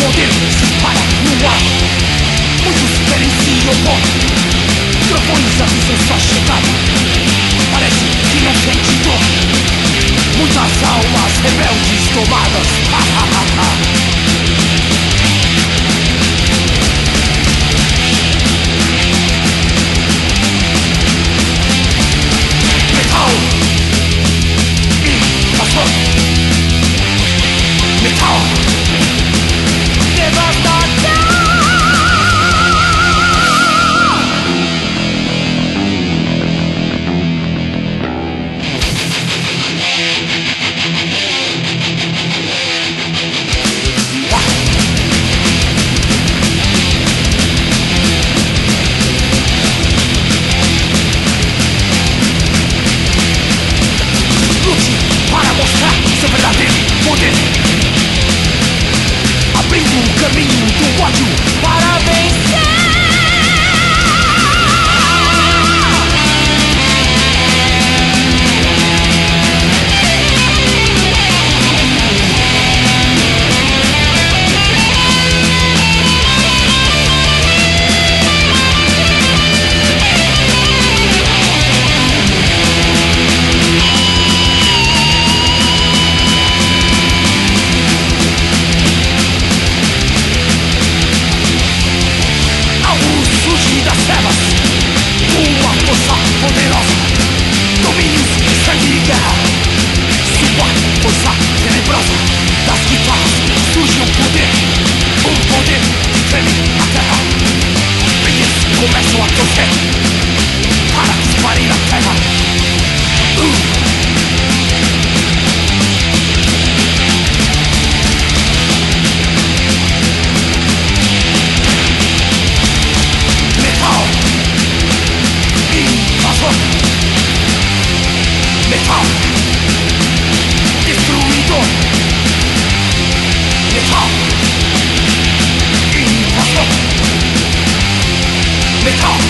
poder se no ar Muitos querem se opor Trovões avisam sua chegada Parece que não sente dor Muitas almas rebeldes tomadas. Poder Abrindo um caminho do ódio. Para てパラスパリだってばうんメタルディスルイドメタルインパソメタル